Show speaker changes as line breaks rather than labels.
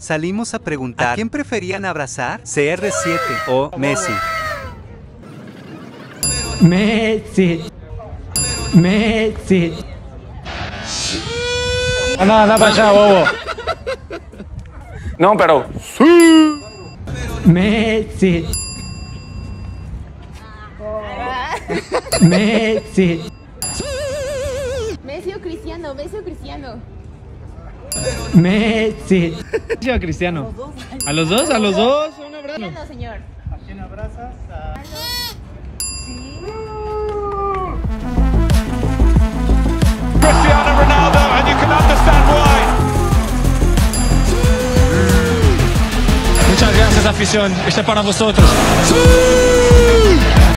Salimos a preguntar, ¿a quién preferían abrazar? ¿CR7 o Messi?
Messi. Messi.
Anda, anda para allá, bobo. No, pero.
Messi. Messi.
Messi o Cristiano, Messi o Cristiano.
Messi.
Sí, a Cristiano. ¿A los dos? ¿A los dos? Un abrazo.
Cristiano, señor.
Cristiano Ronaldo, and you can understand why.
Muchas gracias, afición. Este es para vosotros.